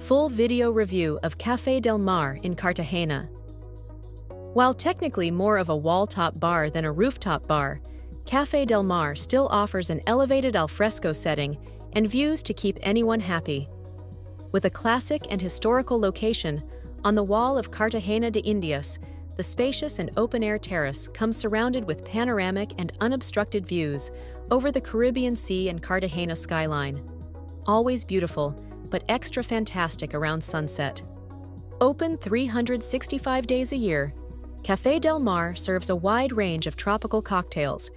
Full video review of Café del Mar in Cartagena. While technically more of a wall-top bar than a rooftop bar, Café del Mar still offers an elevated alfresco setting and views to keep anyone happy. With a classic and historical location, on the wall of Cartagena de Indias, the spacious and open-air terrace comes surrounded with panoramic and unobstructed views over the Caribbean Sea and Cartagena skyline. Always beautiful, but extra fantastic around sunset. Open 365 days a year, Café Del Mar serves a wide range of tropical cocktails,